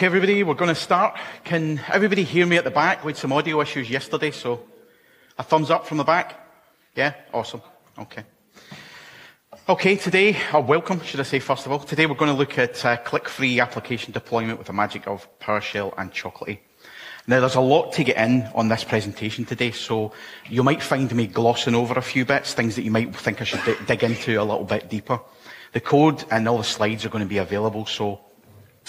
Okay, everybody, we're going to start. Can everybody hear me at the back? We had some audio issues yesterday, so a thumbs up from the back. Yeah, awesome. Okay. Okay, today, or welcome, should I say, first of all. Today we're going to look at uh, click-free application deployment with the magic of PowerShell and Chocolatey. Now, there's a lot to get in on this presentation today, so you might find me glossing over a few bits, things that you might think I should d- dig into a little bit deeper. The code and all the slides are going to be available, so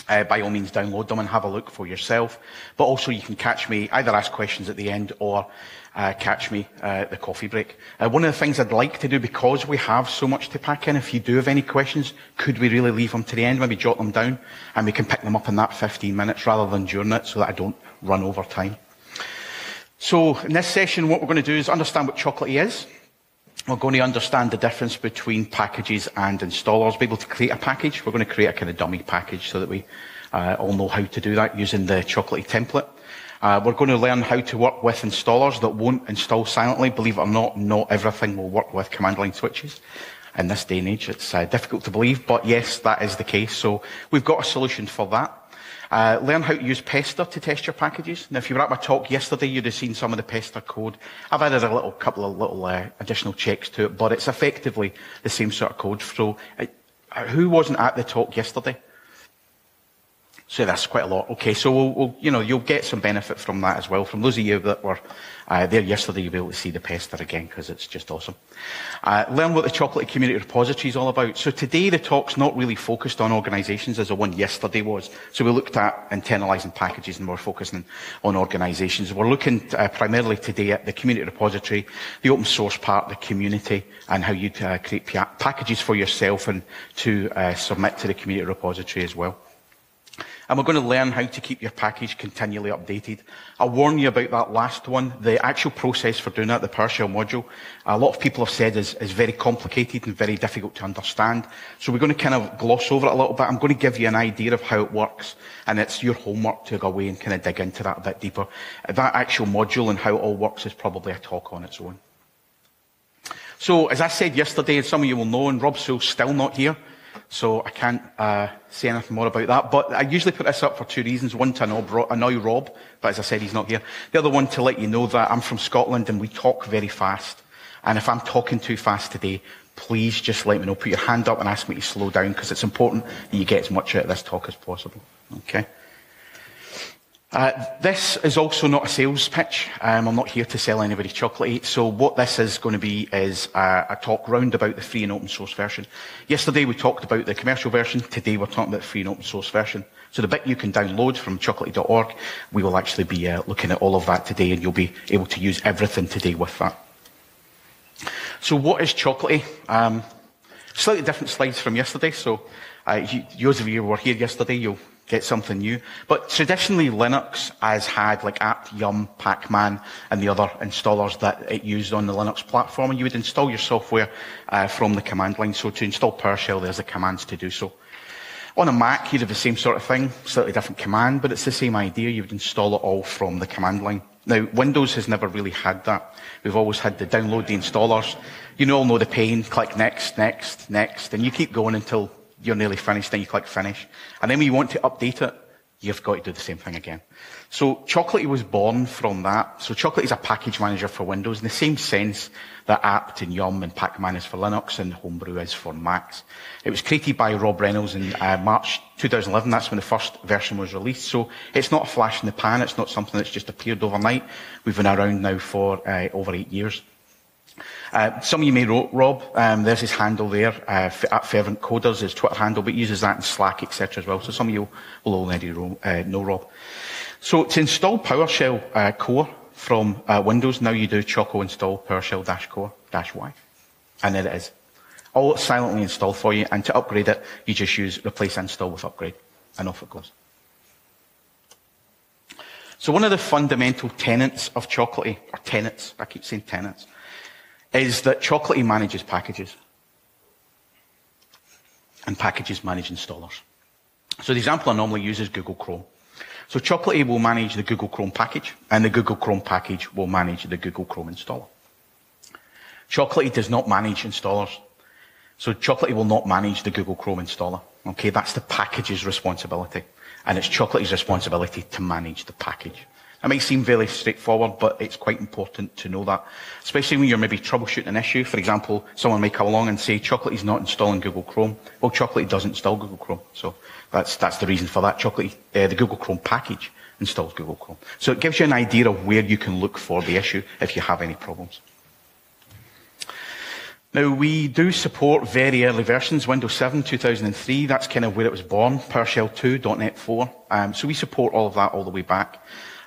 uh, by all means download them and have a look for yourself. But also you can catch me, either ask questions at the end or uh, catch me uh, at the coffee break. Uh, one of the things I'd like to do, because we have so much to pack in, if you do have any questions, could we really leave them to the end, maybe jot them down, and we can pick them up in that 15 minutes rather than during it so that I don't run over time. So in this session, what we're going to do is understand what Chocolatey is, we're going to understand the difference between packages and installers, be able to create a package. We're going to create a kind of dummy package so that we uh, all know how to do that using the Chocolatey template. Uh, we're going to learn how to work with installers that won't install silently. Believe it or not, not everything will work with command line switches. In this day and age, it's uh, difficult to believe, but yes, that is the case. So we've got a solution for that. Uh, learn how to use Pester to test your packages. Now, if you were at my talk yesterday, you'd have seen some of the Pester code. I've added a little couple of little uh, additional checks to it, but it's effectively the same sort of code. So, uh, who wasn't at the talk yesterday? So that's quite a lot. Okay, so we'll, we'll, you know, you'll get some benefit from that as well. From those of you that were uh, there yesterday, you'll be able to see the pester again because it's just awesome. Uh, learn what the Chocolatey Community Repository is all about. So today the talk's not really focused on organisations as the one yesterday was. So we looked at internalising packages and we're focusing on organisations. We're looking uh, primarily today at the community repository, the open source part, the community, and how you uh, create packages for yourself and to uh, submit to the community repository as well. And we're going to learn how to keep your package continually updated. I'll warn you about that last one. The actual process for doing that, the PowerShell module, a lot of people have said is, is very complicated and very difficult to understand. So we're going to kind of gloss over it a little bit. I'm going to give you an idea of how it works. And it's your homework to go away and kind of dig into that a bit deeper. That actual module and how it all works is probably a talk on its own. So, as I said yesterday, and some of you will know, and Rob Sewell's still not here, so I can't uh, say anything more about that. But I usually put this up for two reasons. One, to annoy Rob, but as I said, he's not here. The other one, to let you know that I'm from Scotland and we talk very fast. And if I'm talking too fast today, please just let me know. Put your hand up and ask me to slow down because it's important that you get as much out of this talk as possible. Okay? Uh, this is also not a sales pitch. Um, I'm not here to sell anybody chocolate. So what this is going to be is a, a, talk round about the free and open source version. Yesterday we talked about the commercial version. Today we're talking about the free and open source version. So the bit you can download from chocolatey.org, we will actually be uh, looking at all of that today and you'll be able to use everything today with that. So what is Chocolatey? Um, slightly different slides from yesterday. So uh, you, those of you who were here yesterday, you'll get something new. But traditionally, Linux has had like apt, yum, pacman, and the other installers that it used on the Linux platform, and you would install your software uh, from the command line. So to install PowerShell, there's the commands to do so. On a Mac, you'd have the same sort of thing, slightly different command, but it's the same idea. You would install it all from the command line. Now, Windows has never really had that. We've always had to download the installers. You all know the pain. Click next, next, next, and you keep going until you're nearly finished, then you click finish. And then when you want to update it, you've got to do the same thing again. So Chocolatey was born from that. So Chocolatey is a package manager for Windows in the same sense that apt and yum and pacman is for Linux and homebrew is for Macs. It was created by Rob Reynolds in uh, March 2011. That's when the first version was released. So it's not a flash in the pan. It's not something that's just appeared overnight. We've been around now for uh, over eight years. Uh, some of you may know Rob. Um, there's his handle there uh, at Fervent Coders, his Twitter handle, but he uses that in Slack, etc. as well. So some of you will already know, uh, know Rob. So to install PowerShell uh, core from uh, Windows, now you do choco install PowerShell core y, and there it is. All silently installed for you, and to upgrade it, you just use replace install with upgrade, and off it goes. So one of the fundamental tenets of Chocolatey, or tenets, I keep saying tenets, is that Chocolatey manages packages. And packages manage installers. So the example I normally use is Google Chrome. So Chocolatey will manage the Google Chrome package, and the Google Chrome package will manage the Google Chrome installer. Chocolatey does not manage installers. So Chocolatey will not manage the Google Chrome installer. Okay, that's the package's responsibility. and it's Chocolatey's responsibility to manage the package. It might seem very straightforward, but it's quite important to know that, especially when you're maybe troubleshooting an issue. For example, someone may come along and say Chocolatey is not installing Google Chrome. Well, Chocolatey doesn't install Google Chrome, so that's that's the reason for that. Chocolatey, uh, the Google Chrome package installs Google Chrome, so it gives you an idea of where you can look for the issue if you have any problems. Now, we do support very early versions, Windows 7, 2003, that's kind of where it was born, PowerShell 2, .NET 4. Um, so we support all of that all the way back.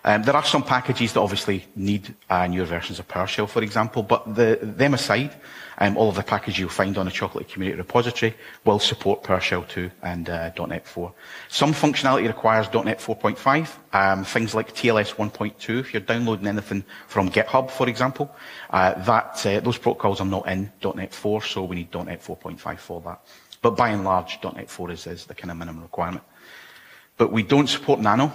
Um, there are some packages that obviously need uh, newer versions of PowerShell, for example, but the, them aside, um, all of the packages you'll find on a Chocolatey Community repository will support PowerShell 2 and uh, .NET 4. Some functionality requires .NET 4.5, um, things like TLS 1.2. If you're downloading anything from GitHub, for example, uh, that uh, those protocols are not in .NET 4, so we need .NET 4.5 for that. But by and large, .NET 4 is, is the kind of minimum requirement. But we don't support Nano.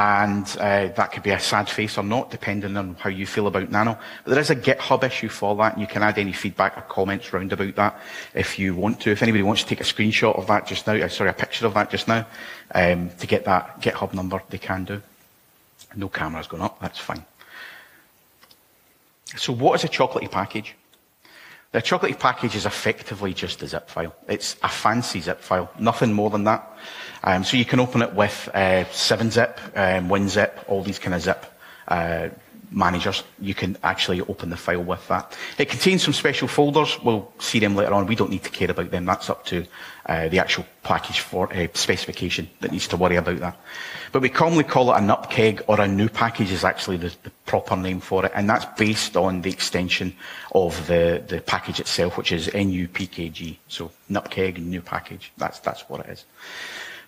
And uh, that could be a sad face or not, depending on how you feel about Nano. But there is a GitHub issue for that, and you can add any feedback or comments round about that if you want to. If anybody wants to take a screenshot of that just now, uh, sorry, a picture of that just now, um, to get that GitHub number, they can do. No cameras going up, that's fine. So what is a chocolatey package? The chocolatey package is effectively just a zip file. It's a fancy zip file, nothing more than that. Um, so you can open it with uh, 7-zip, um, WinZip, all these kind of zip uh, managers. You can actually open the file with that. It contains some special folders. We'll see them later on. We don't need to care about them. That's up to uh, the actual package for uh, specification that needs to worry about that. But we commonly call it a nupkeg or a new package is actually the, the, proper name for it. And that's based on the extension of the, the package itself, which is NUPKG. So nupkeg, new package. That's, that's what it is.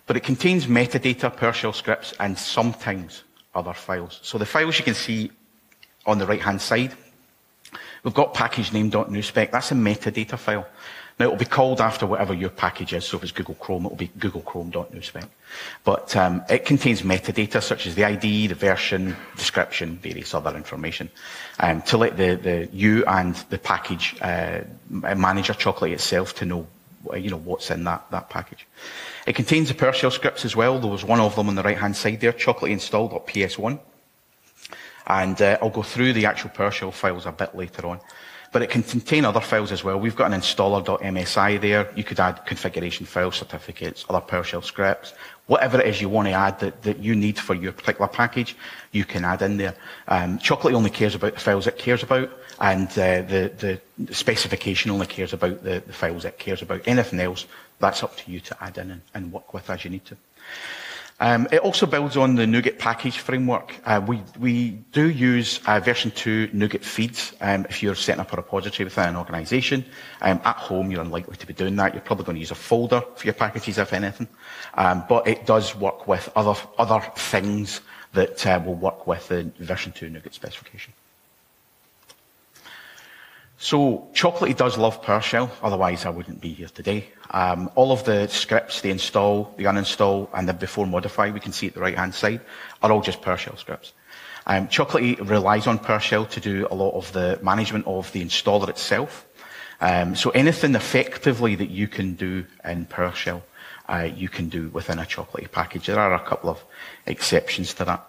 But it contains metadata, PowerShell scripts, and sometimes other files. So the files you can see on the right-hand side, we've got package name.nuspec. That's a metadata file. Now it'll be called after whatever your package is. So if it's Google Chrome, it'll be Google Chrome.nuspec. But um, it contains metadata such as the ID, the version, description, various other information, um, to let the, the you and the package uh, manager chocolatey itself to know you know what's in that, that package. It contains the PowerShell scripts as well. There was one of them on the right-hand side there, chocolatey install.ps1. And uh, I'll go through the actual PowerShell files a bit later on. But it can contain other files as well. We've got an installer.msi there. You could add configuration file certificates, other PowerShell scripts, whatever it is you want to add that, that you need for your particular package, you can add in there. Um, Chocolatey only cares about the files it cares about, and uh, the, the, specification only cares about the, the, files it cares about. Anything else, that's up to you to add in and, and work with as you need to. Um, it also builds on the NuGet package framework. Uh, we, we do use uh, version 2 NuGet feeds um, if you're setting up a repository within an organization. Um, at home, you're unlikely to be doing that. You're probably going to use a folder for your packages, if anything. Um, but it does work with other, other things that uh, will work with the version 2 NuGet specification. So Chocolatey does love PowerShell, otherwise I wouldn't be here today. Um, all of the scripts, the install, the uninstall, and the before modify, we can see at the right-hand side, are all just PowerShell scripts. Um, Chocolatey relies on PowerShell to do a lot of the management of the installer itself. Um, so anything effectively that you can do in PowerShell, uh, you can do within a Chocolatey package. There are a couple of exceptions to that.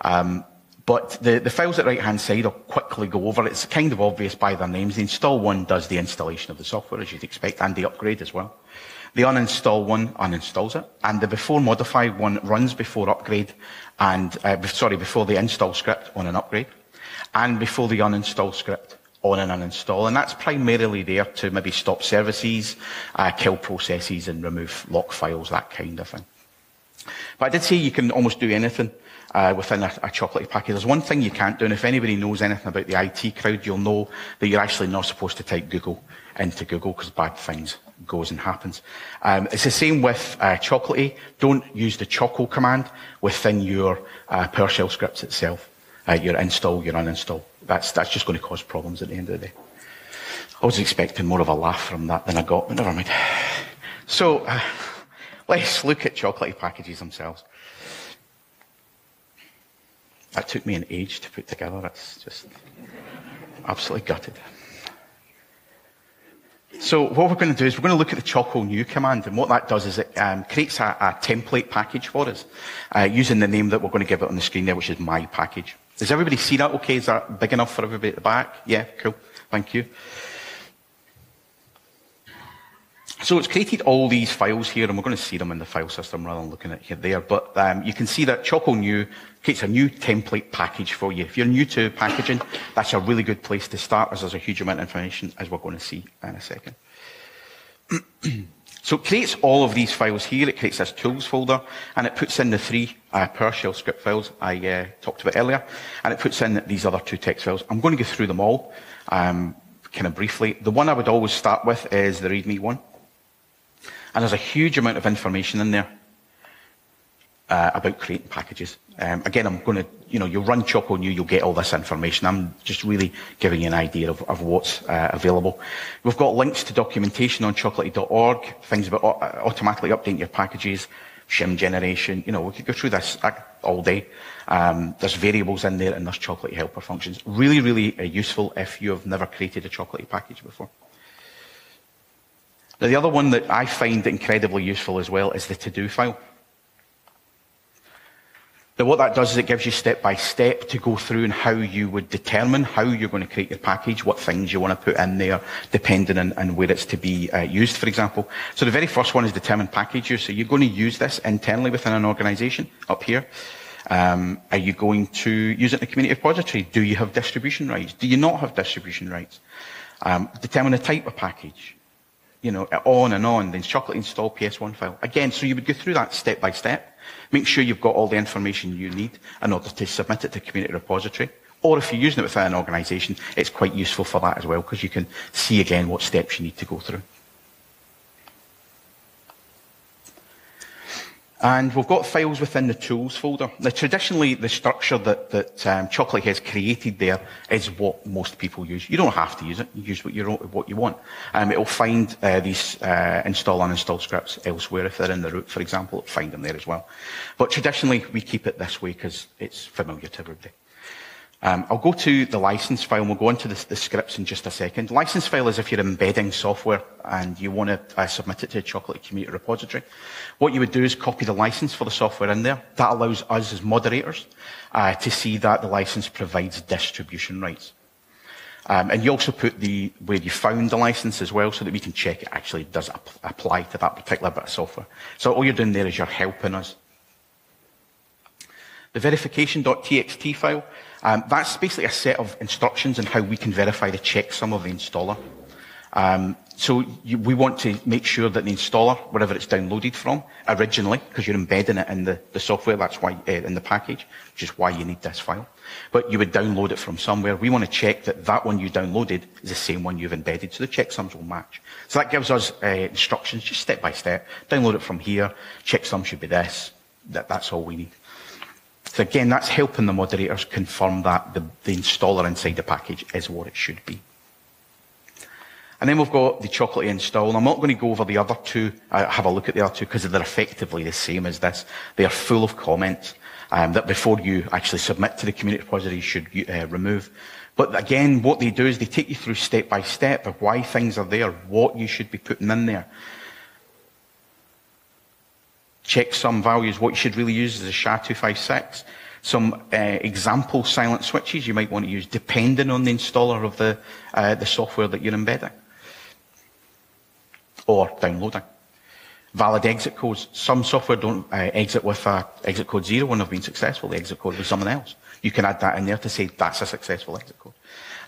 Um, but the, the files at right-hand side, I'll quickly go over. It's kind of obvious by their names. The install one does the installation of the software, as you'd expect, and the upgrade as well. The uninstall one uninstalls it, and the before modify one runs before upgrade, and uh, sorry, before the install script on an upgrade, and before the uninstall script on an uninstall. And that's primarily there to maybe stop services, uh, kill processes, and remove lock files, that kind of thing. But I did say you can almost do anything uh, within a, a chocolatey package. There's one thing you can't do, and if anybody knows anything about the IT crowd, you'll know that you're actually not supposed to type Google into Google because bad things goes and happens. Um, it's the same with uh, Chocolatey. Don't use the choco command within your uh, PowerShell scripts itself. Uh, your install, your uninstall. That's, that's just going to cause problems at the end of the day. I was expecting more of a laugh from that than I got, but never mind. So, uh, let's look at chocolatey packages themselves. That took me an age to put together. It's just absolutely gutted. So what we're going to do is we're going to look at the Choco new command, and what that does is it um, creates a, a, template package for us uh, using the name that we're going to give it on the screen there, which is my package. Does everybody see that? Okay, is that big enough for everybody at the back? Yeah, cool. Thank you. So it's created all these files here, and we're going to see them in the file system rather than looking at here there. But um, you can see that Choco New creates a new template package for you. If you're new to packaging, that's a really good place to start, as there's a huge amount of information, as we're going to see in a second. so it creates all of these files here. It creates this tools folder, and it puts in the three uh, PowerShell script files I uh, talked about earlier, and it puts in these other two text files. I'm going to go through them all, um, kind of briefly. The one I would always start with is the README one. And there's a huge amount of information in there uh, about creating packages. Um, again, I'm going to, you know, you'll run Choco New, you'll get all this information. I'm just really giving you an idea of, of what's uh, available. We've got links to documentation on chocolatey.org, things about uh, automatically updating your packages, shim generation. You know, we could go through this uh, all day. Um, there's variables in there and there's chocolatey helper functions. Really, really uh, useful if you have never created a chocolatey package before. Now, the other one that I find incredibly useful as well is the to-do file. Now, what that does is it gives you step by step to go through and how you would determine how you're going to create your package, what things you want to put in there, depending on, on where it's to be uh, used, for example. So the very first one is determine package use. So you're going to use this internally within an organization up here. Um, are you going to use it in a community repository? Do you have distribution rights? Do you not have distribution rights? Um, determine the type of package you know, on and on, then chocolatey install PS1 file. Again, so you would go through that step by step. Make sure you've got all the information you need in order to submit it to community repository. Or if you're using it within an organization, it's quite useful for that as well, because you can see again what steps you need to go through. And we've got files within the tools folder. Now, traditionally, the structure that, that um, Chocolatey has created there is what most people use. You don't have to use it. You use what you, what you want. Um, it'll find uh, these uh, install and uninstall scripts elsewhere. If they're in the root, for example, it'll find them there as well. But traditionally, we keep it this way because it's familiar to everybody. Um, I'll go to the license file and we'll go into the, the, scripts in just a second. License file is if you're embedding software and you want to uh, submit it to a Chocolatey Community repository. What you would do is copy the license for the software in there. That allows us as moderators uh, to see that the license provides distribution rights. Um, and you also put the where you found the license as well so that we can check it actually does ap apply to that particular bit of software. So all you're doing there is you're helping us. The verification.txt file um, that's basically a set of instructions on how we can verify the checksum of the installer. Um, so you, we want to make sure that the installer, wherever it's downloaded from, originally, because you're embedding it in the, the software, that's why, uh, in the package, which is why you need this file. But you would download it from somewhere. We want to check that that one you downloaded is the same one you've embedded, so the checksums will match. So that gives us uh, instructions, just step by step. Download it from here, checksum should be this. That, that's all we need. So again, that's helping the moderators confirm that the, the installer inside the package is what it should be. And then we've got the chocolatey install. And I'm not going to go over the other two, uh, have a look at the other two, because they're effectively the same as this. They are full of comments um, that before you actually submit to the community repository, you should uh, remove. But again, what they do is they take you through step by step of why things are there, what you should be putting in there. Checksum values. What you should really use is a SHA-256. Some uh, example silent switches you might want to use depending on the installer of the, uh, the software that you're embedding or downloading. Valid exit codes. Some software don't uh, exit with a exit code zero when they've been successful. The exit code was someone else. You can add that in there to say that's a successful exit code.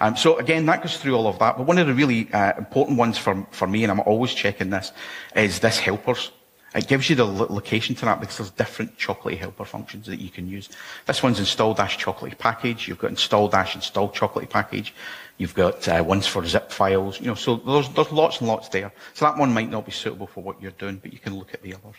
Um, so again, that goes through all of that. But one of the really uh, important ones for, for me, and I'm always checking this, is this helpers. It gives you the location to that because there's different chocolatey helper functions that you can use. This one's install dash chocolatey package. You've got install dash install chocolatey package. You've got uh, ones for zip files. You know, so there's, there's lots and lots there. So that one might not be suitable for what you're doing, but you can look at the others.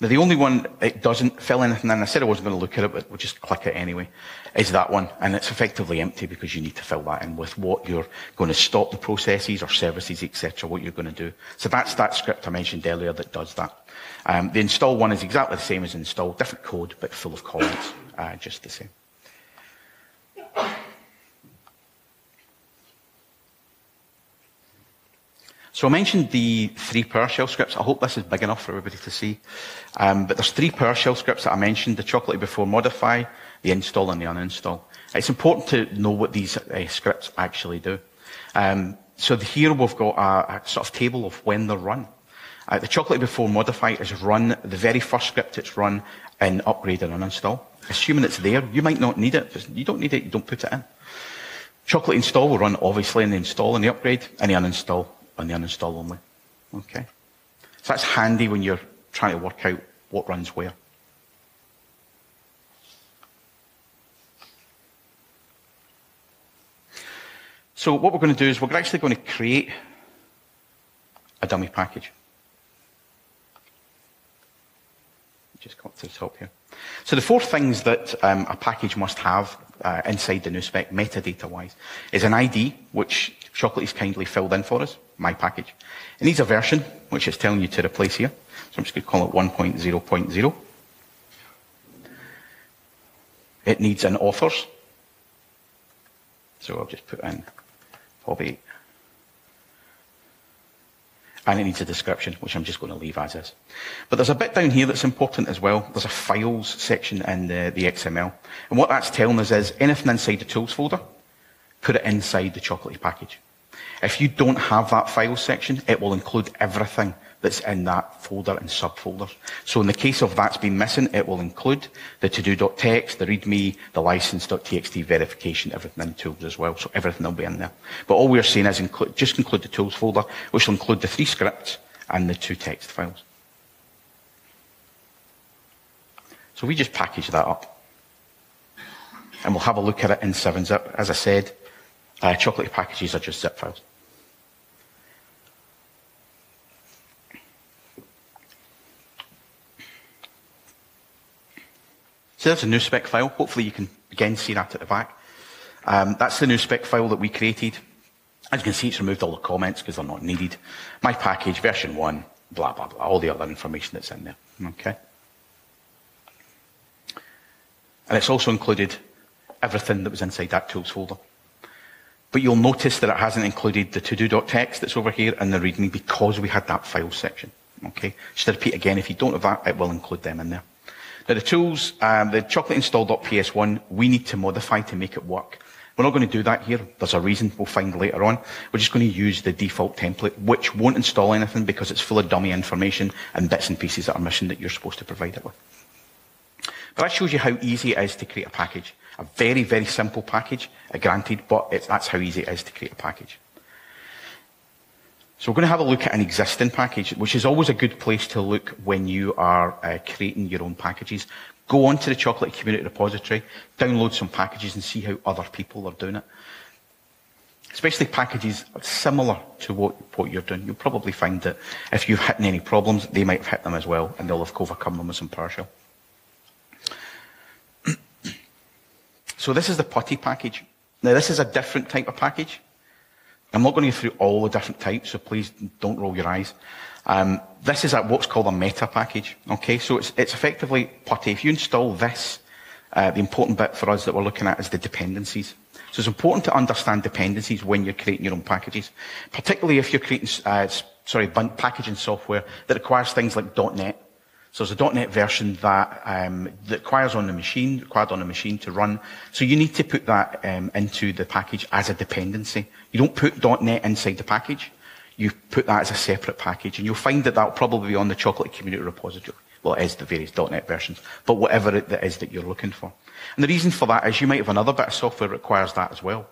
Now, the only one it doesn't fill anything in, I said I wasn't going to look at it, but we'll just click it anyway, is that one. And it's effectively empty because you need to fill that in with what you're going to stop the processes or services, etc., what you're going to do. So that's that script I mentioned earlier that does that. Um, the install one is exactly the same as install, different code, but full of comments, uh, just the same. So I mentioned the three PowerShell scripts. I hope this is big enough for everybody to see. Um, but there's three PowerShell scripts that I mentioned, the chocolatey before modify, the install and the uninstall. It's important to know what these uh, scripts actually do. Um, so here we've got a, a, sort of table of when they're run. Uh, the chocolatey before modify is run, the very first script it's run in upgrade and uninstall. Assuming it's there, you might not need it. You don't need it, you don't put it in. Chocolatey install will run obviously in the install and the upgrade, and the uninstall on the uninstall only. Okay. So that's handy when you're trying to work out what runs where. So what we're going to do is we're actually going to create a dummy package. Just got to the top here. So the four things that um, a package must have uh, inside the nuspec, metadata-wise, is an ID, which Chocolatey is kindly filled in for us, my package. It needs a version, which it's telling you to replace here. So I'm just going to call it 1.0.0. It needs an authors. So I'll just put in hobby. And it needs a description, which I'm just going to leave as is. But there's a bit down here that's important as well. There's a files section in the, the XML. And what that's telling us is anything inside the tools folder, put it inside the chocolatey package. If you don't have that file section, it will include everything that's in that folder and subfolders. So in the case of that's been missing, it will include the to-do.txt, the readme, the license.txt verification, everything in tools as well. So everything will be in there. But all we're saying is just include the tools folder, which will include the three scripts and the two text files. So we just package that up. And we'll have a look at it in 7-zip. As I said, uh, chocolatey packages are just zip files. So that's a nuspec file. Hopefully you can again see that at the back. Um, that's the nuspec file that we created. As you can see, it's removed all the comments because they're not needed. My package, version one, blah, blah, blah, all the other information that's in there. Okay. And it's also included everything that was inside that tools folder. But you'll notice that it hasn't included the to-do.txt that's over here and the readme because we had that file section. Okay. Just to repeat again, if you don't have that, it will include them in there. Now the tools, um, the chocolatey install.ps1, we need to modify to make it work. We're not going to do that here. There's a reason we'll find later on. We're just going to use the default template, which won't install anything because it's full of dummy information and bits and pieces that are missing that you're supposed to provide it with. But that shows you how easy it is to create a package. A very, very simple package, uh, granted, but that's how easy it is to create a package. So we're going to have a look at an existing package, which is always a good place to look when you are uh, creating your own packages. Go onto the Chocolatey Community Repository, download some packages and see how other people are doing it. Especially packages similar to what, what you're doing. You'll probably find that if you've hit any problems, they might have hit them as well, and they'll have overcome them with some PowerShell. So this is the putty package. Now this is a different type of package. I'm not going to go through all the different types, so please don't roll your eyes. Um, this is a, what's called a meta package. Okay, so it's, it's effectively putty. If you install this, uh, the important bit for us that we're looking at is the dependencies. So it's important to understand dependencies when you're creating your own packages, particularly if you're creating, uh, sorry, packaging software that requires things like .NET so there's a .NET version that, um, that requires on the machine, required on the machine to run. So you need to put that um, into the package as a dependency. You don't put .NET inside the package. You put that as a separate package, and you'll find that that'll probably be on the Chocolatey Community Repository. Well, it is the various .NET versions, but whatever it is that you're looking for. And the reason for that is you might have another bit of software that requires that as well,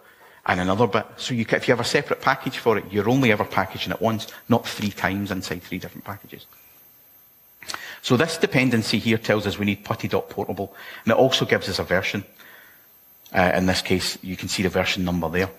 and another bit. So you, if you have a separate package for it, you're only ever packaging it once, not three times inside three different packages. So this dependency here tells us we need putty.portable, and it also gives us a version. Uh, in this case, you can see the version number there.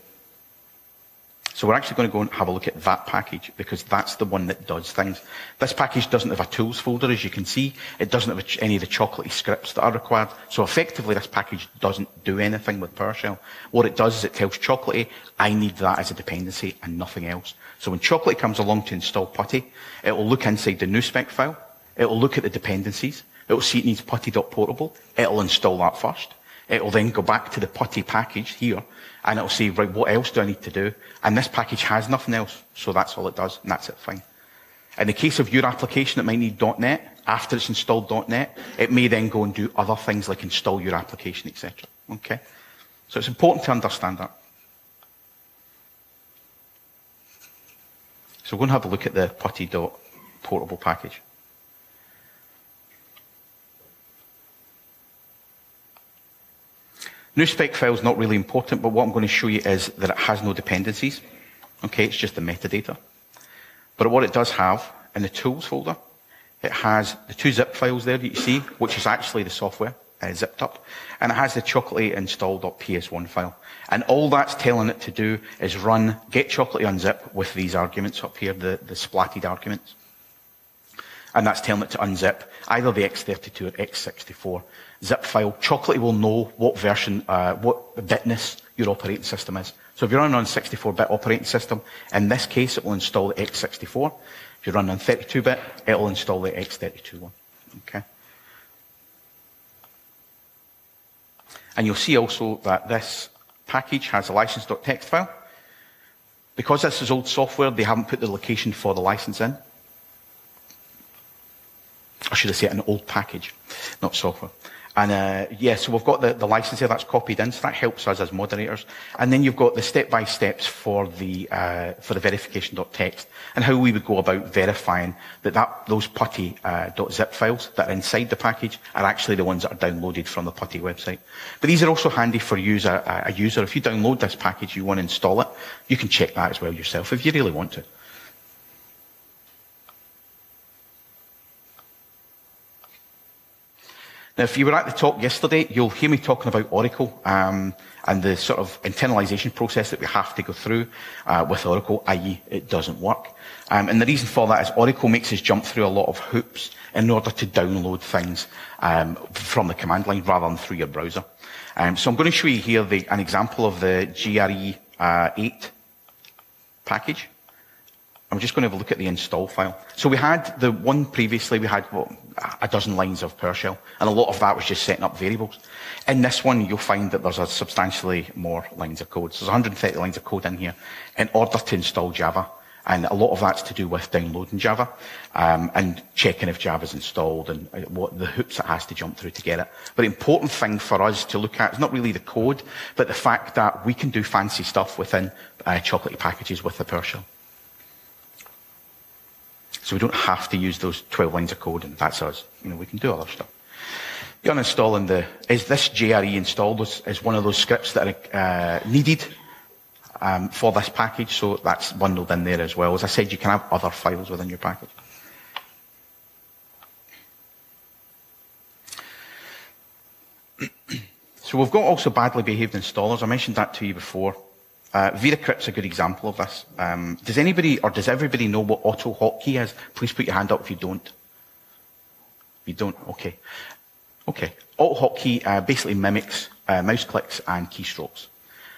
So we're actually going to go and have a look at that package because that's the one that does things. This package doesn't have a tools folder, as you can see. It doesn't have any of the chocolatey scripts that are required. So effectively, this package doesn't do anything with PowerShell. What it does is it tells chocolatey, I need that as a dependency and nothing else. So when chocolatey comes along to install putty, it will look inside the nuspec file It'll look at the dependencies. It'll see it needs putty.portable. It'll install that first. It will then go back to the putty package here, and it'll say, right, what else do I need to do? And this package has nothing else, so that's all it does, and that's it fine. In the case of your application it might need .NET, after it's installed .NET, it may then go and do other things like install your application, etc. Okay? So it's important to understand that. So we're going to have a look at the putty.portable package. Nuspec file is not really important, but what I'm going to show you is that it has no dependencies. Okay, it's just the metadata. But what it does have in the tools folder, it has the two zip files there that you see, which is actually the software uh, zipped up. And it has the chocolatey install.ps1 file. And all that's telling it to do is run get chocolatey unzip with these arguments up here, the, the splatted arguments. And that's telling it to unzip either the x32 or x64 zip file. Chocolatey will know what version, uh, what bitness your operating system is. So if you're running on 64-bit operating system, in this case it will install the x64. If you're running on 32-bit, it will install the x32 one. Okay. And you'll see also that this package has a license.txt file. Because this is old software, they haven't put the location for the license in. Or should I say an old package, not software. And uh, yeah, so we've got the, the license here that's copied in, so that helps us as moderators. And then you've got the step-by-steps for the uh, for the verification.txt and how we would go about verifying that, that those putty uh, .zip files that are inside the package are actually the ones that are downloaded from the putty website. But these are also handy for user, a user. If you download this package, you want to install it, you can check that as well yourself if you really want to. Now, if you were at the talk yesterday, you'll hear me talking about Oracle um, and the sort of internalization process that we have to go through uh, with Oracle, i.e. it doesn't work. Um, and the reason for that is Oracle makes us jump through a lot of hoops in order to download things um, from the command line rather than through your browser. Um, so I'm going to show you here the, an example of the JRE uh, 8 package. I'm just going to have a look at the install file. So we had the one previously, we had what, a dozen lines of PowerShell, and a lot of that was just setting up variables. In this one, you'll find that there's a substantially more lines of code. So there's 130 lines of code in here in order to install Java. And a lot of that's to do with downloading Java um, and checking if Java's installed and uh, what the hoops it has to jump through to get it. But the important thing for us to look at is not really the code, but the fact that we can do fancy stuff within uh, chocolatey packages with the PowerShell. So we don't have to use those 12 lines of code and that's us. You know, we can do other stuff. You're uninstalling the, is this JRE installed is, one of those scripts that are uh, needed um, for this package, so that's bundled in there as well. As I said, you can have other files within your package. so we've got also badly behaved installers. I mentioned that to you before. Uh, VeraCrypt's a good example of this. Um, does anybody or does everybody know what AutoHotkey is? Please put your hand up if you don't. If you don't, okay. Okay. AutoHotkey uh, basically mimics uh, mouse clicks and keystrokes.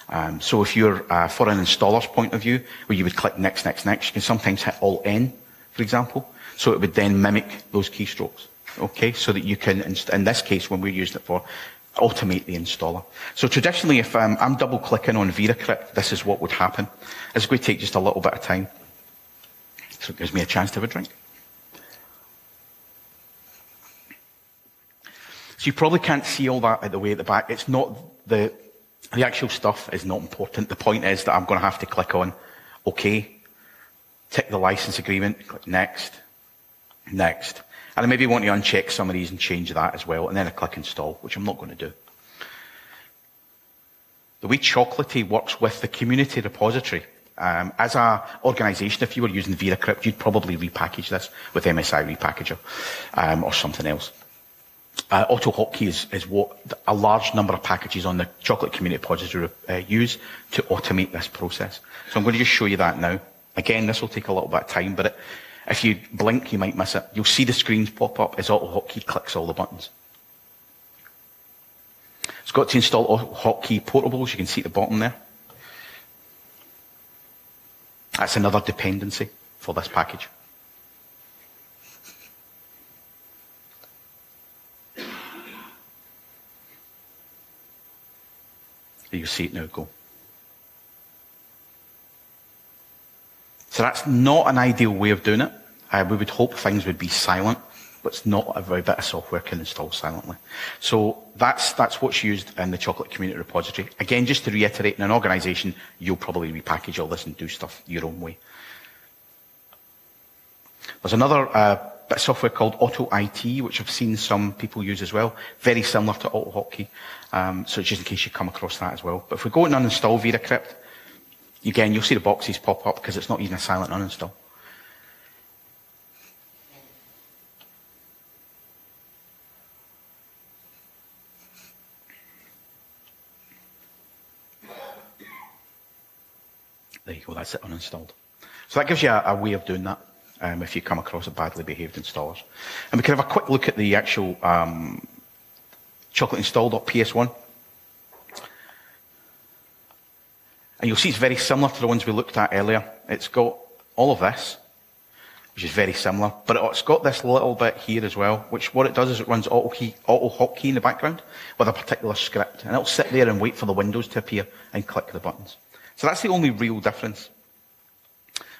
Um, so if you're uh, for an installer's point of view, where you would click next, next, next, you can sometimes hit Alt N, for example. So it would then mimic those keystrokes. Okay, so that you can, in this case, when we're using it for automate the installer. So traditionally, if um, I'm double clicking on VeraCrypt, this is what would happen. It's going to take just a little bit of time. So it gives me a chance to have a drink. So you probably can't see all that at the way at the back. It's not the, the actual stuff is not important. The point is that I'm going to have to click on OK, tick the license agreement, click next, next. And I maybe want to uncheck some of these and change that as well, and then I click install, which I'm not going to do. The way Chocolatey works with the community repository. Um, as an organisation, if you were using VeraCrypt, you'd probably repackage this with MSI Repackager um, or something else. Uh, AutoHotkey is, is, what a large number of packages on the Chocolatey Community Repository uh, use to automate this process. So I'm going to just show you that now. Again, this will take a little bit of time, but it, if you blink, you might miss it. You'll see the screens pop up as AutoHotkey clicks all the buttons. It's got to install hotkey portables. You can see at the bottom there. That's another dependency for this package. You see it now go. So that's not an ideal way of doing it. Uh, we would hope things would be silent, but it's not every bit of software can install silently. So that's, that's what's used in the Chocolatey Community Repository. Again, just to reiterate, in an organisation, you'll probably repackage all this and do stuff your own way. There's another uh, bit of software called AutoIt, which I've seen some people use as well. Very similar to AutoHotkey. Um, so just in case you come across that as well. But if we go and uninstall VeraCrypt, again, you'll see the boxes pop up because it's not even a silent uninstall. There you go, that's it uninstalled. So that gives you a, a way of doing that um, if you come across a badly behaved installer. And we can have a quick look at the actual um, chocolatey install.ps1. And you'll see it's very similar to the ones we looked at earlier. It's got all of this, which is very similar, but it's got this little bit here as well, which what it does is it runs auto, key, auto hotkey in the background with a particular script, and it'll sit there and wait for the windows to appear and click the buttons. So that's the only real difference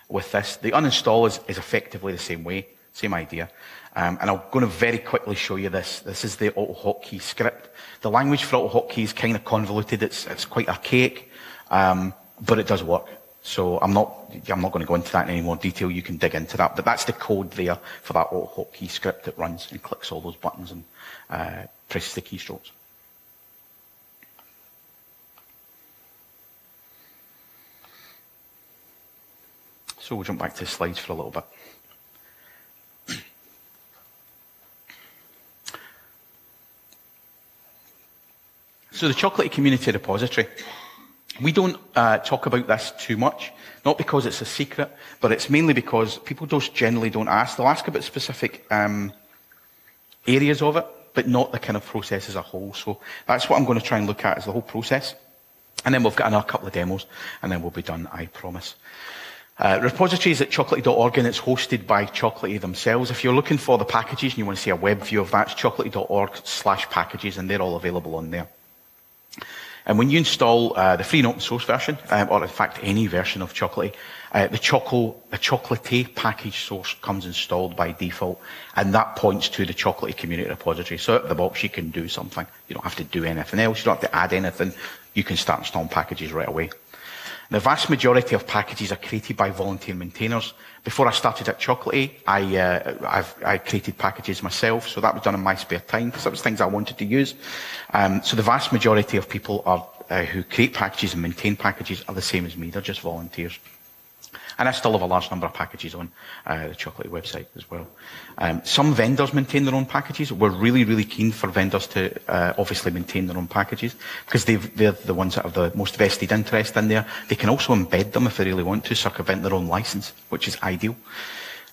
with this. The uninstall is, is effectively the same way, same idea. Um, and I'm going to very quickly show you this. This is the AutoHotkey script. The language for AutoHotkey is kind of convoluted. It's, it's quite archaic, um, but it does work. So I'm not, I'm not going to go into that in any more detail. You can dig into that. But that's the code there for that AutoHotkey script that runs and clicks all those buttons and uh, presses the keystrokes. So we'll jump back to the slides for a little bit. So the Chocolatey Community Repository. We don't uh, talk about this too much, not because it's a secret, but it's mainly because people just generally don't ask. They'll ask about specific um, areas of it, but not the kind of process as a whole. So that's what I'm going to try and look at is the whole process. And then we've got another couple of demos, and then we'll be done, I promise. Uh, repository is at chocolatey.org and it's hosted by Chocolatey themselves. If you're looking for the packages and you want to see a web view of that, it's chocolatey.org slash packages and they're all available on there. And when you install uh, the free and open source version, um, or in fact any version of Chocolatey, uh, the, Choco, the Chocolatey package source comes installed by default, and that points to the Chocolatey community repository. So at the box, you can do something. You don't have to do anything else. You don't have to add anything. You can start installing packages right away. The vast majority of packages are created by volunteer maintainers. Before I started at Chocolatey, I, uh, i created packages myself, so that was done in my spare time because that was things I wanted to use. Um, so the vast majority of people are, uh, who create packages and maintain packages are the same as me. They're just volunteers. And I still have a large number of packages on uh, the Chocolatey website as well. Um, some vendors maintain their own packages. We're really, really keen for vendors to uh, obviously maintain their own packages because they are the ones that have the most vested interest in there. They can also embed them if they really want to, circumvent their own license, which is ideal.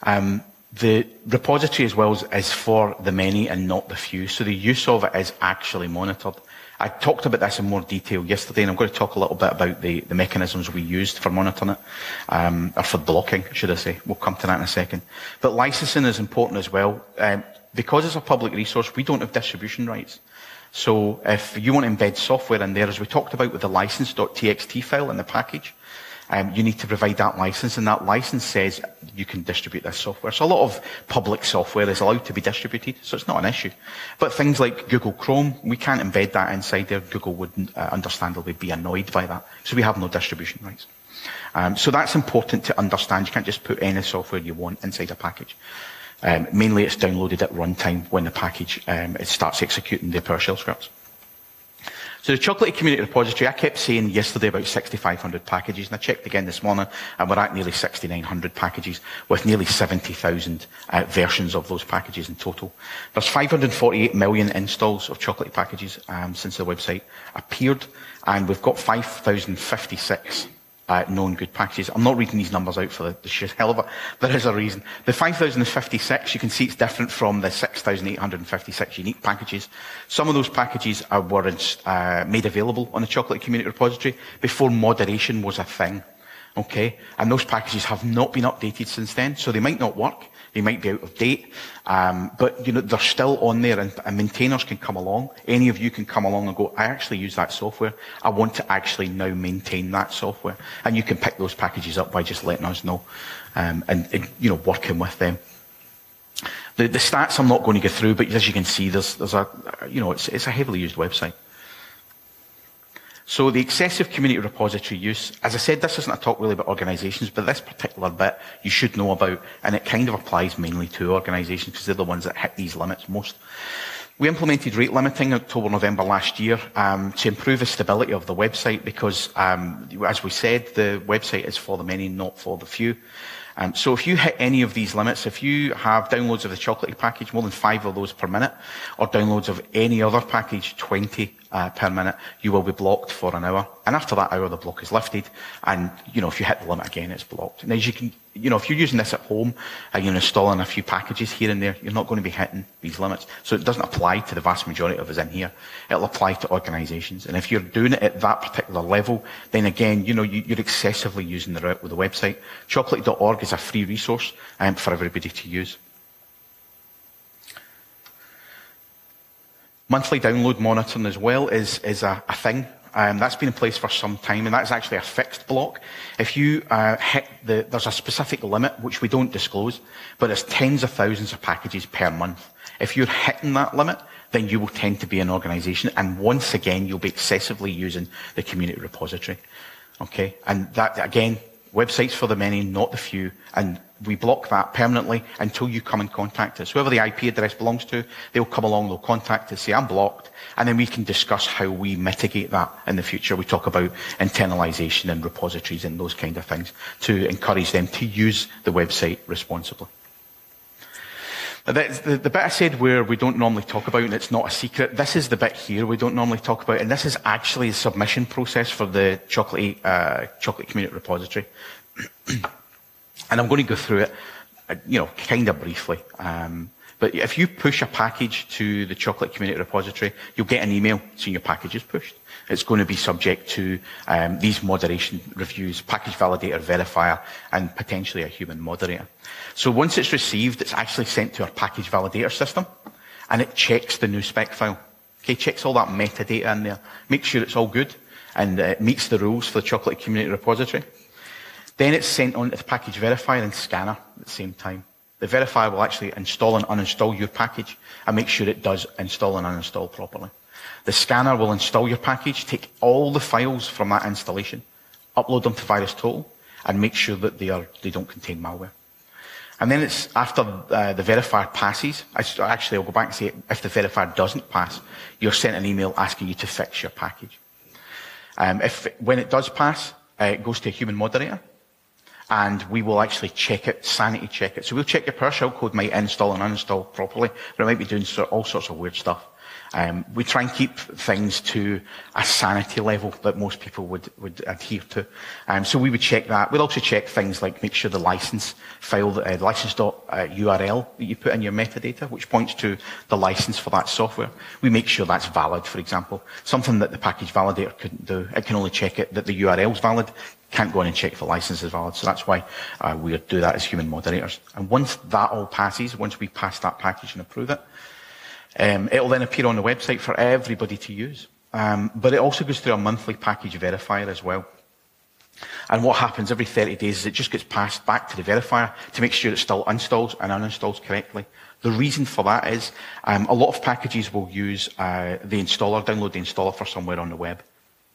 Um, the repository as well is for the many and not the few, so the use of it is actually monitored. I talked about this in more detail yesterday, and I'm going to talk a little bit about the, the mechanisms we used for monitoring it, um, or for blocking, should I say. We'll come to that in a second. But licensing is important as well. Um, because it's a public resource, we don't have distribution rights. So if you want to embed software in there, as we talked about with the license.txt file in the package, um, you need to provide that license, and that license says you can distribute this software. So a lot of public software is allowed to be distributed, so it's not an issue. But things like Google Chrome, we can't embed that inside there. Google would uh, understandably be annoyed by that. So we have no distribution rights. Um, so that's important to understand. You can't just put any software you want inside a package. Um, mainly it's downloaded at runtime when the package um, it starts executing the PowerShell scripts. So the Chocolatey Community Repository, I kept saying yesterday about 6,500 packages, and I checked again this morning, and we're at nearly 6,900 packages, with nearly 70,000 uh, versions of those packages in total. There's 548 million installs of Chocolatey packages um, since the website appeared, and we've got 5,056 uh, known good packages. I'm not reading these numbers out for the, the sheer hell of it. There is a reason. The 5,056, you can see it's different from the 6,856 unique packages. Some of those packages are, were uh, made available on the Chocolatey Community Repository before moderation was a thing. Okay? And those packages have not been updated since then, so they might not work. They might be out of date, um, but you know they're still on there, and, and, maintainers can come along. Any of you can come along and go, "I actually use that software. I want to actually now maintain that software," and you can pick those packages up by just letting us know, um, and, and, you know working with them. The, the, stats I'm not going to go through, but as you can see, there's, there's a you know it's, it's a heavily used website. So the excessive community repository use, as I said, this isn't a talk really about organisations, but this particular bit you should know about, and it kind of applies mainly to organisations because they're the ones that hit these limits most. We implemented rate limiting October, November last year um, to improve the stability of the website because, um, as we said, the website is for the many, not for the few. Um, so if you hit any of these limits, if you have downloads of the Chocolatey package, more than five of those per minute, or downloads of any other package, 20 uh, per minute, you will be blocked for an hour. And after that hour, the block is lifted. And, you know, if you hit the limit again, it's blocked. And as you can, you know, if you're using this at home and you're installing a few packages here and there, you're not going to be hitting these limits. So it doesn't apply to the vast majority of us in here. It'll apply to organisations. And if you're doing it at that particular level, then again, you know, you, are excessively using the the website. Chocolatey.org is a free resource um, for everybody to use. Monthly download monitoring as well is, is a, a thing. Um, that's been in place for some time, and that's actually a fixed block. If you uh, hit the, there's a specific limit which we don't disclose, but it's tens of thousands of packages per month. If you're hitting that limit, then you will tend to be an organisation, and once again, you'll be excessively using the community repository. Okay, and that again, websites for the many, not the few, and we block that permanently until you come and contact us. Whoever the IP address belongs to, they'll come along, they'll contact us, say, I'm blocked, and then we can discuss how we mitigate that in the future. We talk about internalization and repositories and those kind of things to encourage them to use the website responsibly. The, the, bit I said where we don't normally talk about and it's not a secret, this is the bit here we don't normally talk about, and this is actually the submission process for the chocolatey, uh, chocolatey community repository. And I'm going to go through it, uh, you know, kind of briefly. Um, but if you push a package to the chocolatey community repository, you'll get an email saying your package is pushed. It's going to be subject to um, these moderation reviews, package validator, verifier, and potentially a human moderator. So once it's received, it's actually sent to our package validator system, and it checks the nuspec file. Okay, checks all that metadata in there, makes sure it's all good, and uh, meets the rules for the chocolatey community repository. Then it's sent on to the package verifier and scanner at the same time. The verifier will actually install and uninstall your package and make sure it does install and uninstall properly. The scanner will install your package, take all the files from that installation, upload them to VirusTotal, and make sure that they, are, they don't contain malware. And then it's after uh, the verifier passes, actually I'll go back and say if the verifier doesn't pass, you're sent an email asking you to fix your package. Um, if, when it does pass, uh, it goes to a human moderator, and we will actually check it, sanity check it. So we'll check your PowerShell code might install and uninstall properly, but it might be doing all sorts of weird stuff. Um, we try and keep things to a sanity level that most people would, would adhere to. Um, so we would check that. We'd also check things like make sure the license file, the uh, license.url that you put in your metadata, which points to the license for that software. We make sure that's valid, for example. Something that the package validator couldn't do. It can only check it that the URL is valid can't go in and check if the license is valid. So that's why uh, we do that as human moderators. And once that all passes, once we pass that package and approve it, um, it will then appear on the website for everybody to use. Um, but it also goes through a monthly package verifier as well. And what happens every 30 days is it just gets passed back to the verifier to make sure it still installs and uninstalls correctly. The reason for that is um, a lot of packages will use uh, the installer, download the installer for somewhere on the web.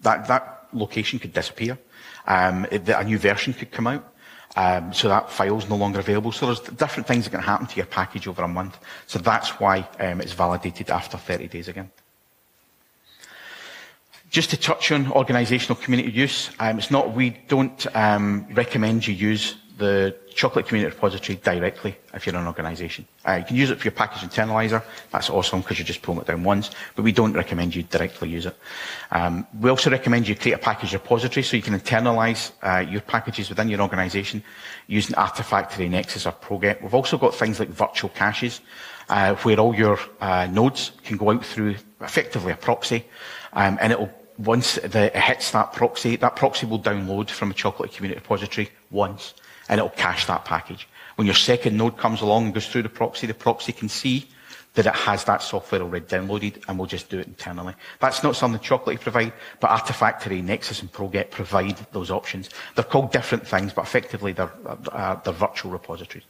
That, that location could disappear. Um, it, a new version could come out. Um, so that file's no longer available. So there's different things that can happen to your package over a month. So that's why um, it's validated after 30 days again. Just to touch on organisational community use, um, it's not we don't um, recommend you use the Chocolatey Community Repository directly if you're an organisation. Uh, you can use it for your package internalizer. That's awesome because you're just pulling it down once, but we don't recommend you directly use it. Um, we also recommend you create a package repository so you can internalise uh, your packages within your organisation using Artifactory, Nexus or ProGet. We've also got things like virtual caches uh, where all your uh, nodes can go out through effectively a proxy um, and it will once the, it hits that proxy, that proxy will download from a Chocolatey Community Repository once, and it'll cache that package. When your second node comes along and goes through the proxy, the proxy can see that it has that software already downloaded, and we'll just do it internally. That's not something Chocolatey provide, but Artifactory, Nexus, and ProGet provide those options. They're called different things, but effectively they're, uh, they're virtual repositories.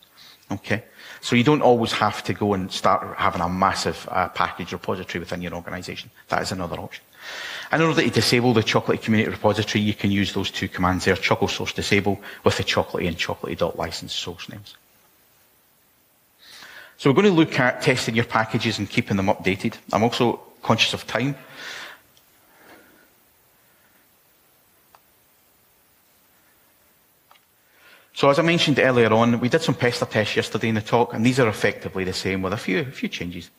Okay? So you don't always have to go and start having a massive uh, package repository within your organization. That is another option. In order to disable the Chocolatey Community Repository, you can use those two commands there, chocolate source disable with the chocolatey and chocolatey.license source names. So we're going to look at testing your packages and keeping them updated. I'm also conscious of time. So as I mentioned earlier on, we did some pester tests yesterday in the talk, and these are effectively the same with a few, a few changes.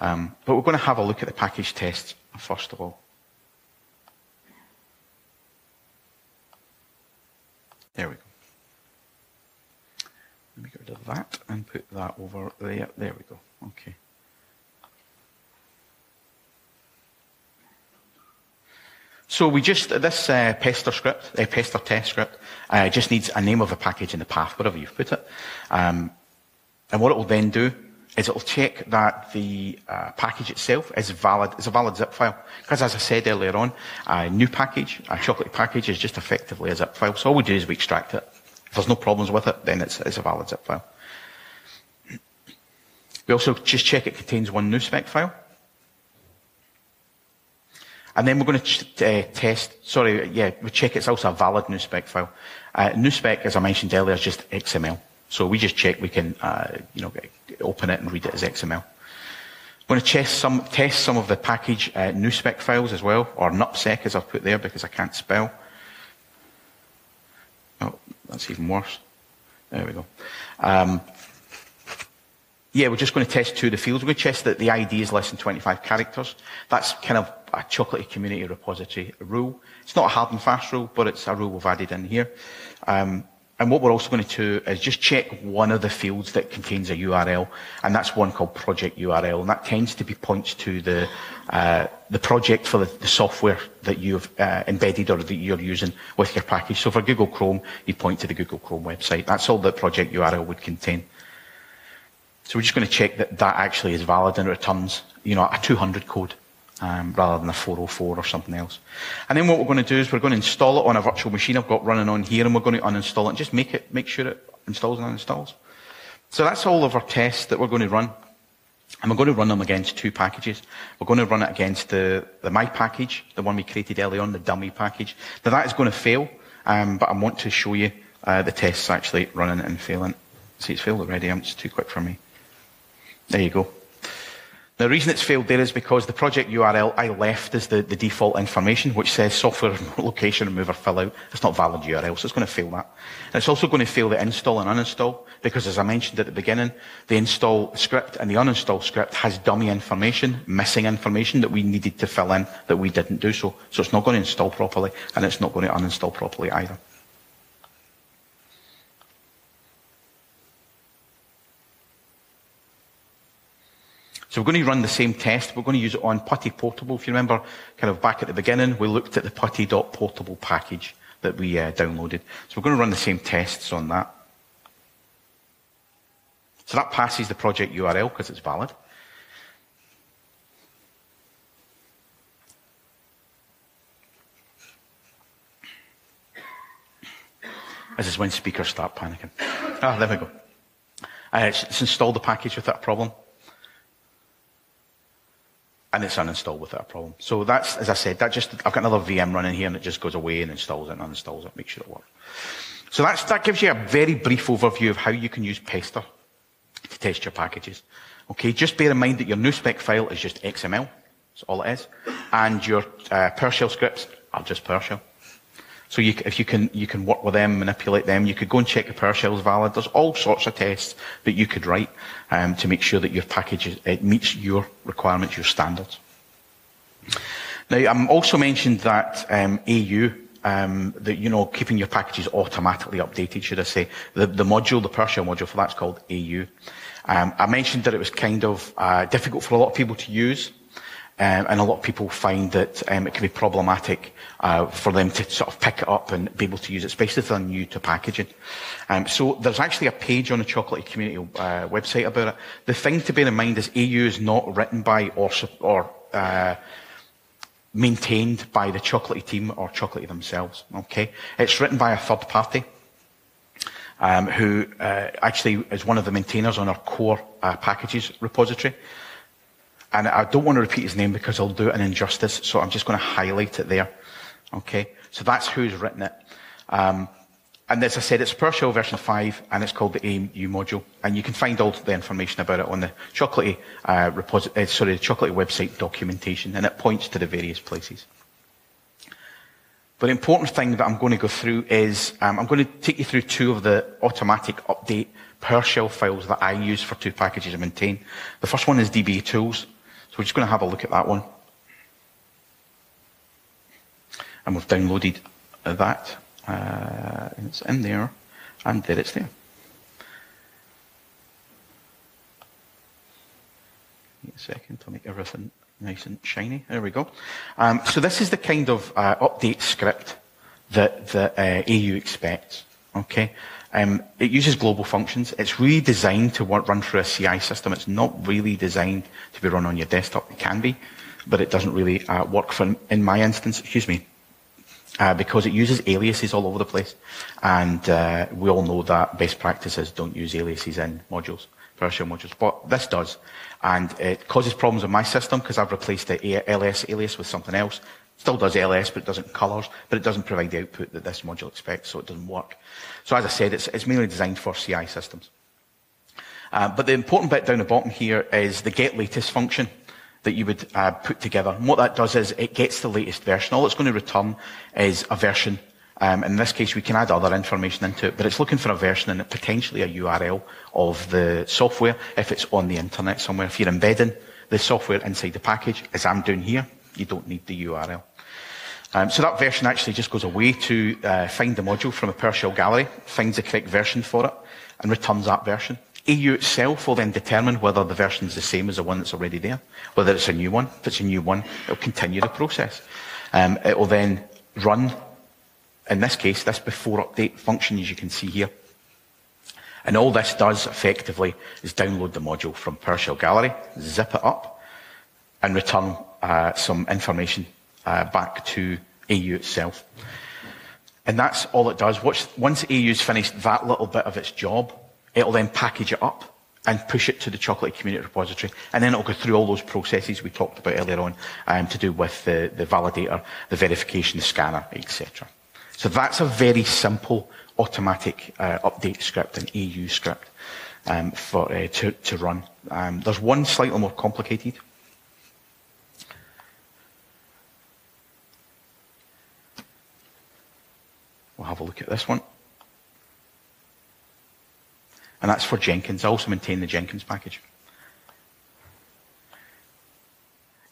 Um, but we're going to have a look at the package tests first of all. There we go. Let me get rid of that and put that over there. There we go. Okay. So we just, this uh, pester script, uh, pester test script, uh, just needs a name of a package in the path, wherever you've put it. Um, and what it will then do is it will check that the uh, package itself is valid, is a valid zip file. Because as I said earlier on, a new package, a chocolatey package is just effectively a zip file. So all we do is we extract it. If there's no problems with it, then it's, it's a valid zip file. We also just check it contains one nuspec file. And then we're going to uh, test, sorry, yeah, we check it's also a valid nuspec file. Uh, spec, as I mentioned earlier, is just XML. So we just check we can, uh, you know, open it and read it as XML. I'm going to test some, test some of the package uh, NuSpec files as well, or NupSec as I've put there because I can't spell. Oh, that's even worse. There we go. Um, yeah, we're just going to test two of the fields. We're going to test that the ID is less than 25 characters. That's kind of a chocolatey community repository rule. It's not a hard and fast rule, but it's a rule we've added in here. Um, and what we're also going to do is just check one of the fields that contains a URL, and that's one called project URL, and that tends to be points to the uh, the project for the, the software that you've uh, embedded or that you're using with your package. So for Google Chrome, you point to the Google Chrome website. That's all the project URL would contain. So we're just going to check that that actually is valid and returns, you know, a 200 code um, rather than a 404 or something else. And then what we're going to do is we're going to install it on a virtual machine I've got running on here, and we're going to uninstall it and just make it, make sure it installs and uninstalls. So that's all of our tests that we're going to run. And we're going to run them against two packages. We're going to run it against the, the My package, the one we created early on, the dummy package. Now that is going to fail, um, but I want to show you uh, the tests actually running and failing. See, it's failed already. It's too quick for me. There you go. The reason it's failed there is because the project URL I left as the, the default information, which says software location remover fill out. It's not valid URL, so it's going to fail that. And it's also going to fail the install and uninstall, because as I mentioned at the beginning, the install script and the uninstall script has dummy information, missing information that we needed to fill in that we didn't do so. So it's not going to install properly, and it's not going to uninstall properly either. So we're going to run the same test. We're going to use it on Putty Portable. If you remember, kind of back at the beginning, we looked at the Putty.portable package that we uh, downloaded. So we're going to run the same tests on that. So that passes the project URL because it's valid. This is when speakers start panicking. Ah, there we go. Uh, it's, installed the package without a problem and it's uninstalled without a problem. So that's, as I said, that just, I've got another VM running here and it just goes away and installs it and uninstalls it, makes sure it works. So that's, that gives you a very brief overview of how you can use Pester to test your packages. Okay, just bear in mind that your NuSpec file is just XML. That's all it is. And your uh, PowerShell scripts are just PowerShell. So you, if you can, you can work with them, manipulate them. You could go and check the PowerShell is valid. There's all sorts of tests that you could write um, to make sure that your package it meets your requirements, your standards. Now, I'm also mentioned that um, AU, um, that you know, keeping your packages automatically updated, should I say? The, the module, the PowerShell module for that's called AU. Um, I mentioned that it was kind of uh, difficult for a lot of people to use. Um, and a lot of people find that um, it can be problematic uh, for them to sort of pick it up and be able to use it, especially if they're new to packaging. Um, so there's actually a page on the Chocolatey community uh, website about it. The thing to bear in mind is AU is not written by or, or uh, maintained by the Chocolatey team or Chocolatey themselves. Okay, it's written by a third party. Um, who uh, actually is one of the maintainers on our core uh, packages repository. And I don't want to repeat his name because I'll do it an injustice, so I'm just going to highlight it there. Okay? So that's who's written it. Um, and as I said, it's PowerShell version 5, and it's called the AMU module. And you can find all the information about it on the Chocolatey, uh, reposit- uh, sorry, the Chocolatey website documentation, and it points to the various places. But the important thing that I'm going to go through is um, I'm going to take you through two of the automatic update PowerShell files that I use for two packages I maintain. The first one is dbatools. So we're just going to have a look at that one. And we've downloaded that. Uh, it's in there. And there it's there. Give a second to make everything nice and shiny. There we go. Um, so this is the kind of uh, update script that, the uh, AU expects. Okay. Um, it uses global functions. It's really designed to work, run through a CI system. It's not really designed to be run on your desktop. It can be, but it doesn't really uh, work for, in my instance, excuse me, uh, because it uses aliases all over the place. And uh, we all know that best practices don't use aliases in modules, PowerShell modules. But this does. And it causes problems in my system because I've replaced the ls alias with something else. Still does ls, but it doesn't colours, but it doesn't provide the output that this module expects, so it doesn't work. So as I said, it's, it's mainly designed for CI systems. Uh, but the important bit down the bottom here is the get latest function that you would uh, put together. And what that does is it gets the latest version. All it's going to return is a version. Um, in this case, we can add other information into it, but it's looking for a version and potentially a URL of the software if it's on the internet somewhere. If you're embedding the software inside the package, as I'm doing here, you don't need the URL. Um, so that version actually just goes away to uh, find the module from a PowerShell gallery, finds the correct version for it, and returns that version. AU itself will then determine whether the version is the same as the one that's already there, whether it's a new one. If it's a new one, it'll continue the process. Um, it will then run, in this case, this before update function, as you can see here. And all this does effectively is download the module from PowerShell Gallery, zip it up, and return uh, some information uh, back to AU itself. And that's all it does. Once AU's finished that little bit of its job, it'll then package it up and push it to the Chocolatey Community Repository. And then it'll go through all those processes we talked about earlier on um, to do with the, the validator, the verification, the scanner, etc. So that's a very simple automatic uh, update script, an AU script um, for, uh, to, to, run. Um, there's one slightly more complicated We'll have a look at this one. And that's for Jenkins. I also maintain the Jenkins package.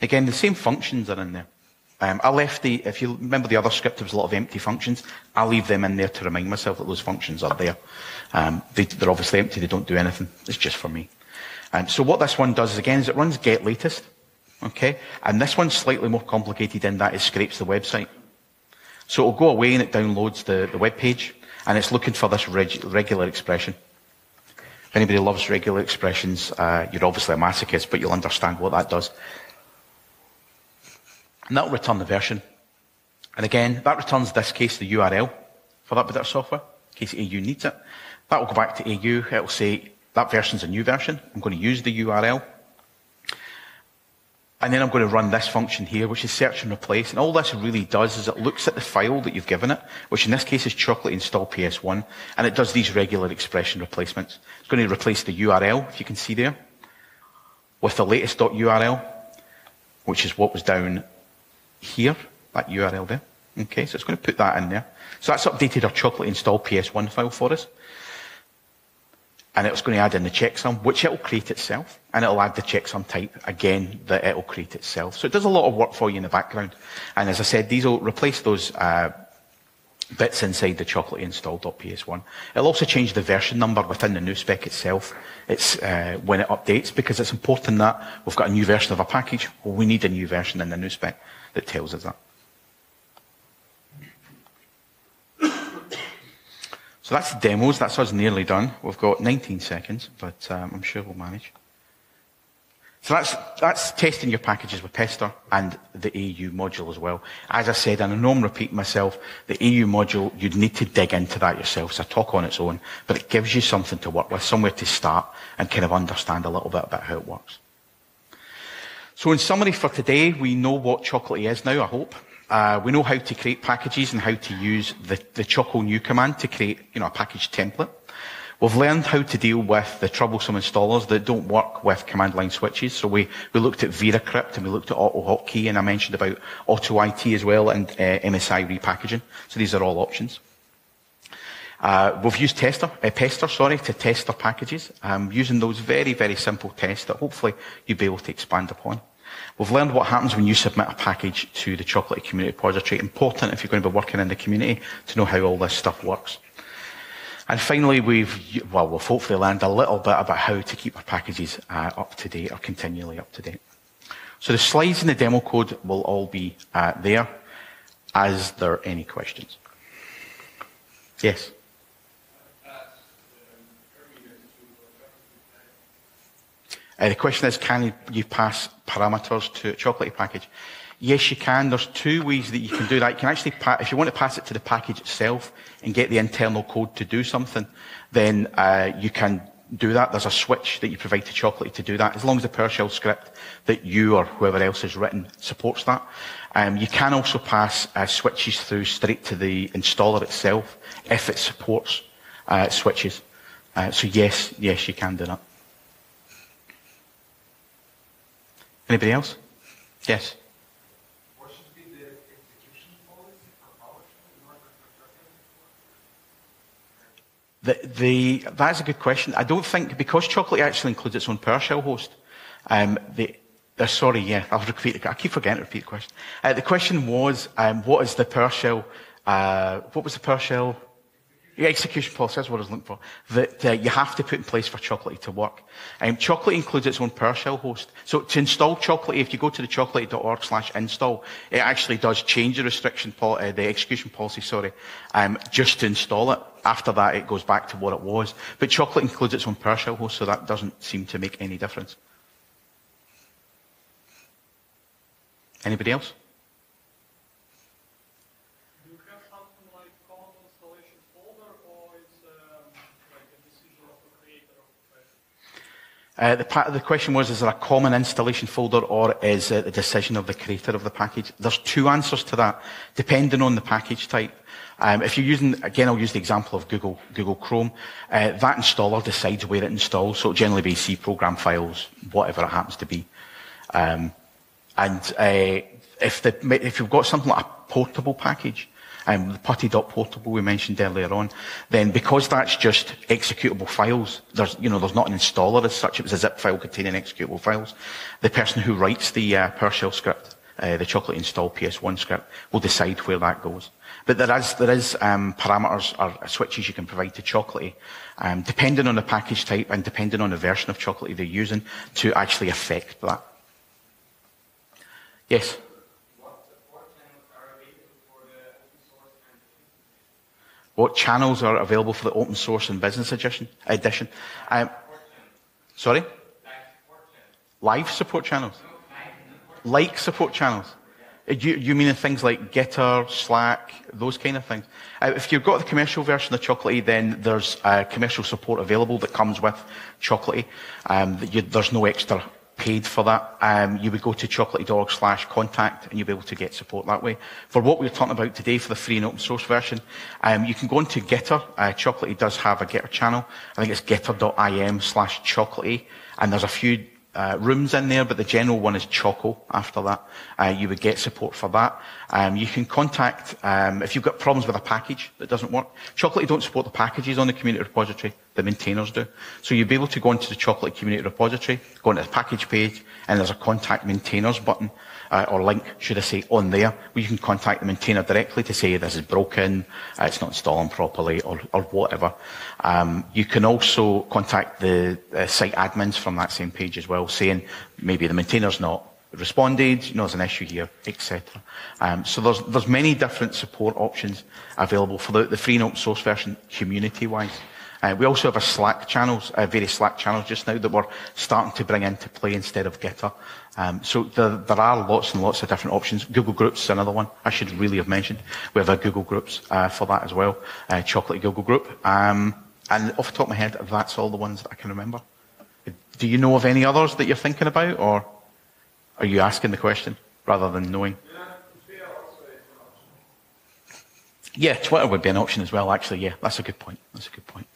Again, the same functions are in there. Um, I left the, if you remember the other script, there was a lot of empty functions. I leave them in there to remind myself that those functions are there. Um, they, are obviously empty, they don't do anything. It's just for me. Um, so what this one does, is, again, is it runs get latest. Okay? And this one's slightly more complicated in that it scrapes the website. So it'll go away and it downloads the, the web page and it's looking for this reg, regular expression. If anybody loves regular expressions, uh, you're obviously a masochist, but you'll understand what that does. And that'll return the version. And again, that returns this case the URL for that bit of software, in case AU needs it. That will go back to AU. It'll say that version's a new version. I'm going to use the URL. And then I'm going to run this function here, which is search and replace. And all this really does is it looks at the file that you've given it, which in this case is chocolatey install PS1, and it does these regular expression replacements. It's going to replace the URL, if you can see there, with the latest .url, which is what was down here, that URL there. Okay, so it's going to put that in there. So that's updated our chocolatey install PS1 file for us and it's going to add in the checksum, which it'll create itself, and it'll add the checksum type again that it'll create itself. So it does a lot of work for you in the background. And as I said, these will replace those uh, bits inside the chocolatey install.ps1. It'll also change the version number within the nuspec itself. It's uh, when it updates because it's important that we've got a new version of a package. Well, we need a new version in the nuspec that tells us that. So that's the demos. That's us nearly done. We've got 19 seconds, but um, I'm sure we'll manage. So that's, that's testing your packages with Pester and the AU module as well. As I said, and I know I'm repeating myself, the AU module, you'd need to dig into that yourself. It's a talk on its own, but it gives you something to work with, somewhere to start and kind of understand a little bit about how it works. So in summary for today, we know what Chocolatey is now, I hope. Uh, we know how to create packages and how to use the, the Choco new command to create, you know, a package template. We've learned how to deal with the troublesome installers that don't work with command line switches. So we, we looked at VeraCrypt and we looked at AutoHotkey and I mentioned about AutoIt as well and uh, MSI repackaging. So these are all options. Uh, we've used tester, uh, Pester, sorry, to test our packages, um, using those very, very simple tests that hopefully you'll be able to expand upon. We've learned what happens when you submit a package to the Chocolatey Community Repository. Important if you're going to be working in the community to know how all this stuff works. And finally, we've, well, we've hopefully learned a little bit about how to keep our packages uh, up to date or continually up to date. So the slides in the demo code will all be uh, there. As there any questions? Yes? Uh, the question is, can you pass parameters to a chocolatey package? Yes, you can. There's two ways that you can do that. You can actually, if you want to pass it to the package itself and get the internal code to do something, then uh, you can do that. There's a switch that you provide to Chocolatey to do that, as long as the PowerShell script that you or whoever else has written supports that. Um, you can also pass uh, switches through straight to the installer itself if it supports uh, switches. Uh, so yes, yes, you can do that. Anybody else? Yes. The, the, that's a good question. I don't think, because Chocolatey actually includes its own PowerShell host, um, the, uh, sorry, yeah, I'll repeat I keep forgetting to repeat the question. Uh, the question was, um, what is the PowerShell, uh, what was the PowerShell execution policy, that's what I was looking for, that uh, you have to put in place for Chocolatey to work. Um, Chocolatey includes its own PowerShell host. So to install Chocolatey, if you go to the chocolatey.org slash install, it actually does change the restriction, pol- uh, the execution policy, sorry, um, just to install it. After that, it goes back to what it was. But Chocolatey includes its own PowerShell host, so that doesn't seem to make any difference. Anybody else? Uh, the, the, question was, is there a common installation folder or is it the decision of the creator of the package? There's two answers to that, depending on the package type. Um, if you're using, again, I'll use the example of Google, Google Chrome. Uh, that installer decides where it installs, so generally be C program files, whatever it happens to be. Um, and uh, if, the, if you've got something like a portable package, um, the putty up portable we mentioned earlier on, then because that's just executable files, there's, you know, there's not an installer as such, it was a zip file containing executable files. The person who writes the uh, PowerShell script, uh, the chocolatey install PS1 script, will decide where that goes. But there is, there is um, parameters or switches you can provide to Chocolatey, um, depending on the package type and depending on the version of Chocolatey they're using to actually affect that. Yes? What channels are available for the open source and business edition. edition. Um, sorry? Live support channels. Like support channels. You, you mean things like Gitter, Slack, those kind of things? Uh, if you've got the commercial version of Chocolatey, then there's uh, commercial support available that comes with Chocolatey. Um, you, there's no extra paid for that, um, you would go to chocolatey.org slash contact and you'll be able to get support that way. For what we're talking about today for the free and open source version, um, you can go into Gitter. Uh, Chocolatey does have a Gitter channel. I think it's gitter.im slash chocolatey. And there's a few uh, rooms in there, but the general one is Choco after that. Uh, you would get support for that. Um, you can contact, um, if you've got problems with a package that doesn't work, Chocolatey don't support the packages on the community repository, the maintainers do. So you'd be able to go into the Chocolatey community repository, go into the package page, and there's a contact maintainers button. Uh, or link, should I say, on there, where you can contact the maintainer directly to say this is broken, uh, it's not installing properly, or, or whatever. Um, you can also contact the uh, site admins from that same page as well, saying maybe the maintainer's not responded, you know, there's an issue here, etc. Um, so there's, there's many different support options available for the, the free and open source version community-wise. Uh, we also have a Slack channels, uh, various Slack channels just now that we're starting to bring into play instead of Gitter. Um, so there, there, are lots and lots of different options. Google Groups is another one I should really have mentioned. We have a Google Groups uh, for that as well, uh, Chocolatey Google Group. Um, and off the top of my head, that's all the ones that I can remember. Do you know of any others that you're thinking about, or are you asking the question rather than knowing? Yeah, Twitter would be an option as well, actually. Yeah, that's a good point. That's a good point.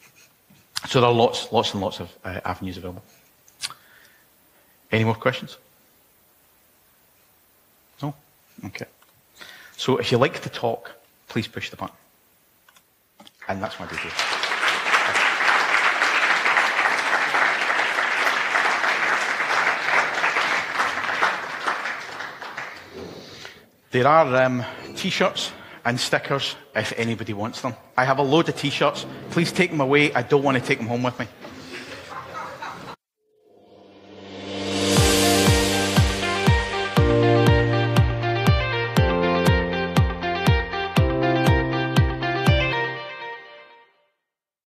So there are lots, lots and lots of uh, avenues available. Any more questions? No? Okay. So if you like to talk, please push the button. And that's my video. There are um, t-shirts and stickers if anybody wants them. I have a load of t-shirts. Please take them away. I don't want to take them home with me.